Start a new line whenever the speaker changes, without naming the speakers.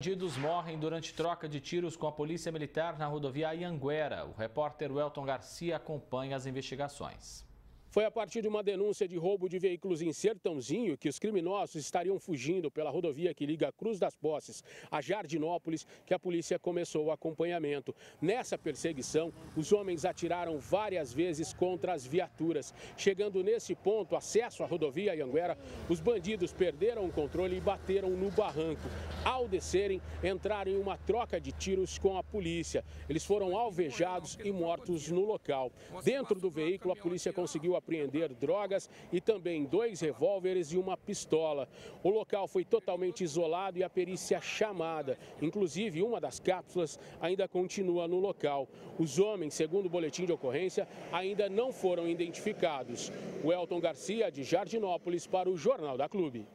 Bandidos morrem durante troca de tiros com a polícia militar na rodovia Ianguera. O repórter Welton Garcia acompanha as investigações.
Foi a partir de uma denúncia de roubo de veículos em Sertãozinho que os criminosos estariam fugindo pela rodovia que liga a Cruz das Posses a Jardinópolis que a polícia começou o acompanhamento. Nessa perseguição, os homens atiraram várias vezes contra as viaturas. Chegando nesse ponto, acesso à rodovia Ianguera, os bandidos perderam o controle e bateram no barranco. Ao descerem, entraram em uma troca de tiros com a polícia. Eles foram alvejados e mortos no local. Dentro do veículo, a polícia conseguiu apreender drogas e também dois revólveres e uma pistola. O local foi totalmente isolado e a perícia chamada. Inclusive, uma das cápsulas ainda continua no local. Os homens, segundo o boletim de ocorrência, ainda não foram identificados. O Elton Garcia, de Jardinópolis, para o Jornal da Clube.